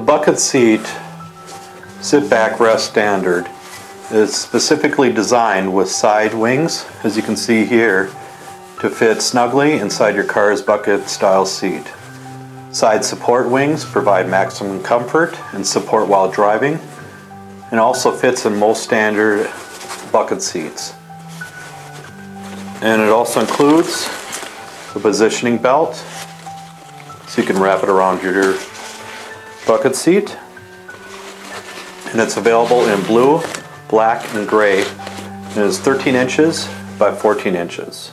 The bucket seat sit back rest standard is specifically designed with side wings, as you can see here, to fit snugly inside your car's bucket style seat. Side support wings provide maximum comfort and support while driving and also fits in most standard bucket seats. And it also includes the positioning belt so you can wrap it around your bucket seat. And it's available in blue, black, and gray. And it is 13 inches by 14 inches.